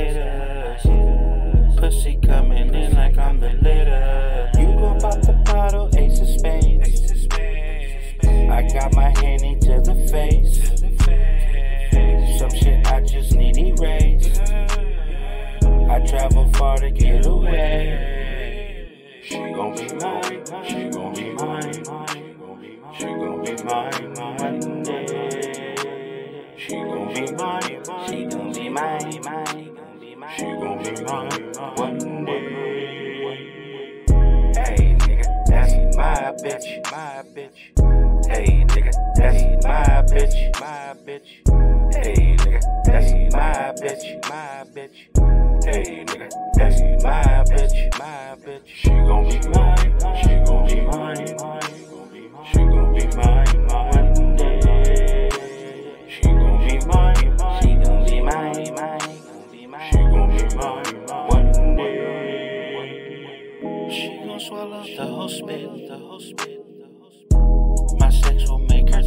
hitters. Pussy coming in like I'm the litter. You gon' pop the bottle, ace of spades. I got my handy to the face. Some shit I just need erased. I travel far to get away. She gon' be mine, she gon' be mine, she gon' be mine one day. She gon' be mine, she gon' be mine, she gon' be mine one day. Hey nigga, that's my bitch, my bitch. Hey nigga, that's my bitch, my bitch. Hey nigga, that's my bitch, my bitch. Hey nigga, that's my swallow the spit. My sex will make her